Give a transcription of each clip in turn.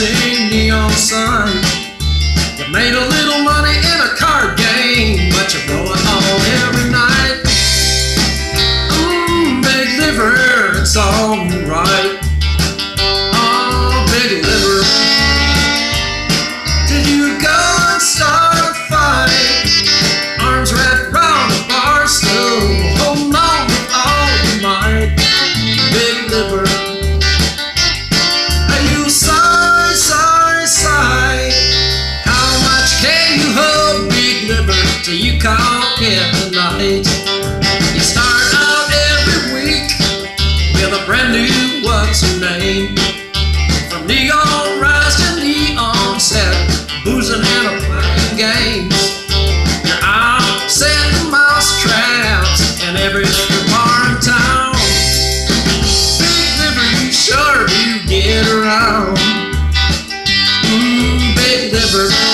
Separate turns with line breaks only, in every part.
flashing neon sign. You made a little money in a card game. care tonight. You start out every week with a brand new what's your name? From neon rise to neon set, boozing and playing games. You're out setting mouse traps in every bar in town. Big liver, you sure you get around. Mmm, big liver.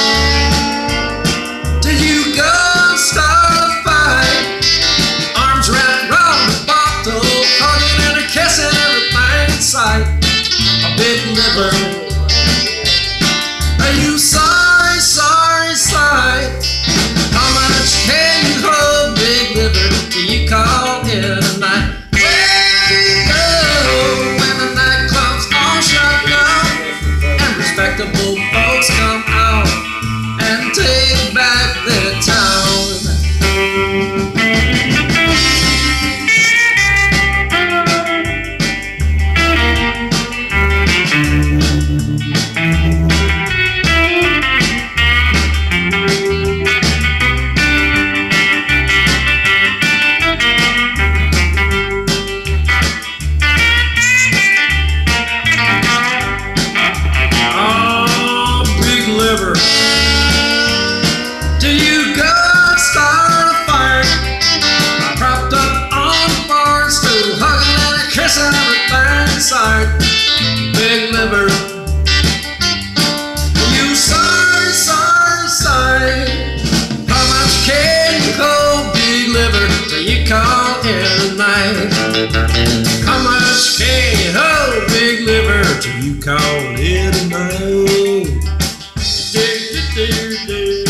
take back the town. do do.